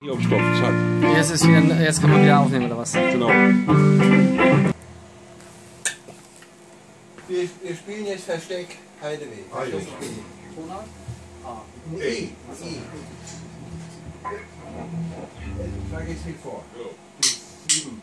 Hier auf Stopp, zack. Jetzt, ist wieder, jetzt kann man wieder aufnehmen, oder was? Genau. Wir, wir spielen jetzt Versteck Heideweg. Ah, jo. I. I. Sag jetzt viel vor. Ja. Sieben.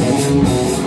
Música